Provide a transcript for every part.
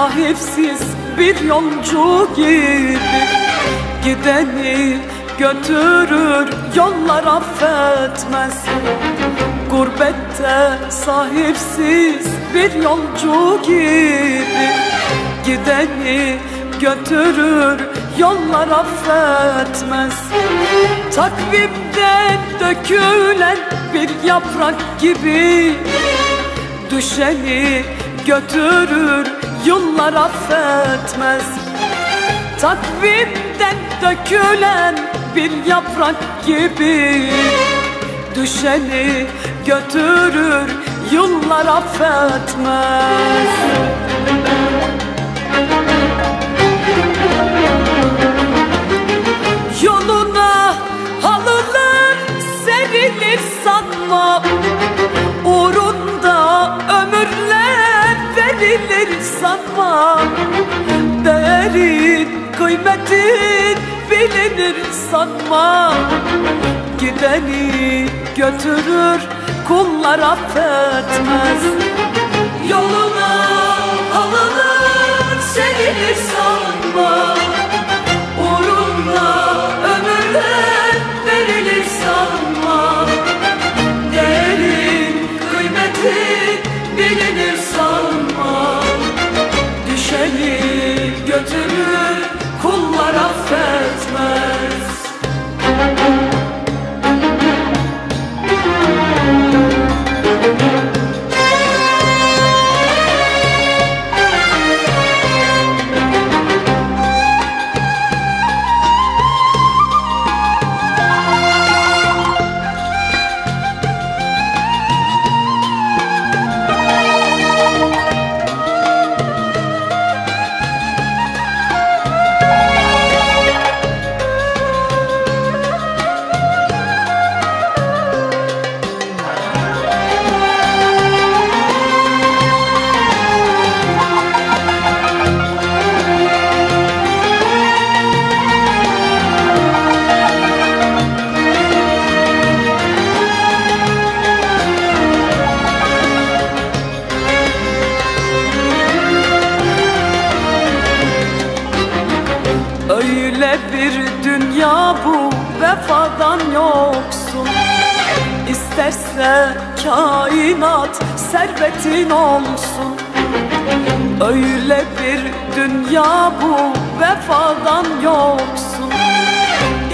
sahipsiz bir yolcu gibi Gideni götürür yollar affetmez. Gurbette sahipsiz bir yolcu gibi Gideni götürür yollar affetmez. Takvimden dökülen bir yaprak gibi Düşeni götürür yıllar affetmez. Takvimden dökülen bir yaprak gibi Düşeni götürür yıllar affetmez. Yoluna halılar serilir sanma. Uğrunda ömürler verilir sanma Değerin kıymetin bilinir sanma. Gideni götürür kullar affetmez Öyle bir dünya bu vefadan yoksun. İsterse kainat servetin olsun. Öyle bir dünya bu vefadan yoksun.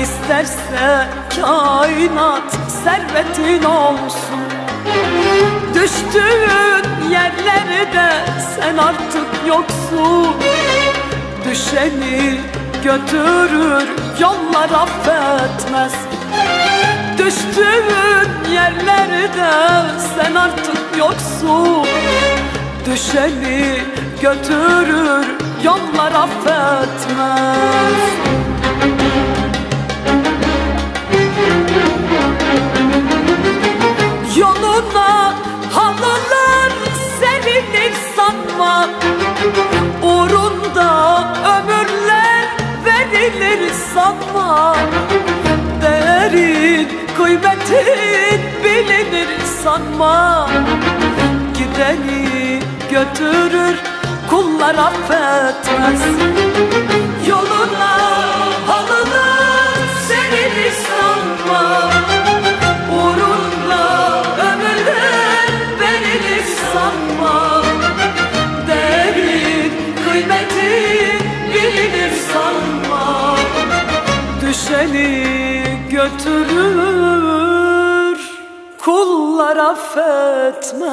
İsterse kainat servetin olsun. Düştüğün yerlerde sen artık yoksun. Düşeni götürür yollar affetmez. Düştüğün yerlerde sen artık yoksun. Düşeni götürür yollar affetmez. Yoluna halılar serilir sanma. Uğrunda ömürler verilir sanma Değerin kıymetin bilinir sanma. Gideni götürür kullar affetmez. Yoluna Düşeni götürür kullar affetmez